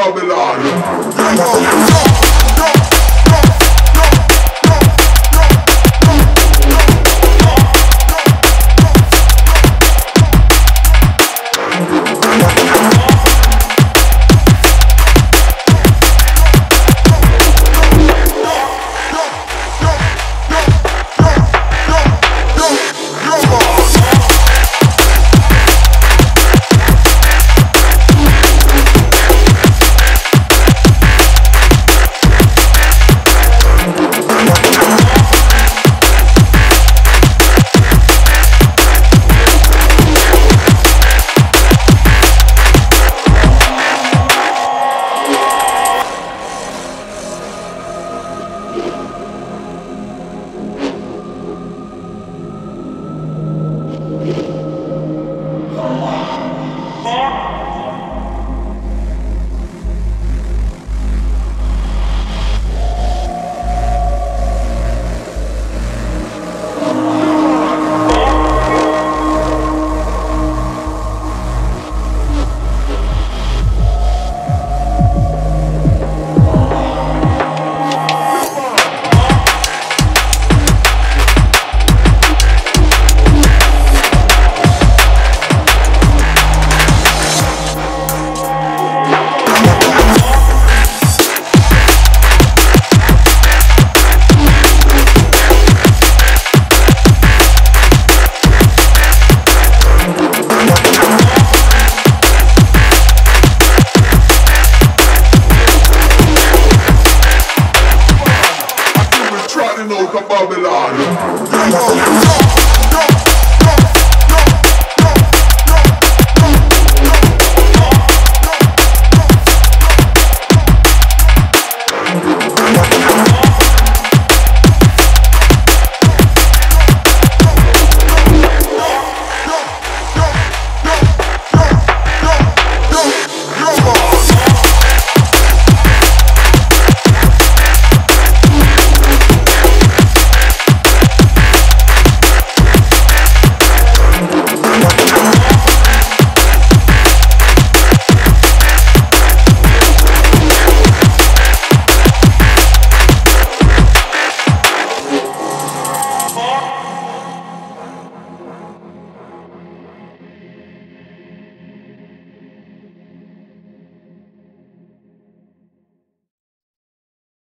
Babylon. out of Babylon.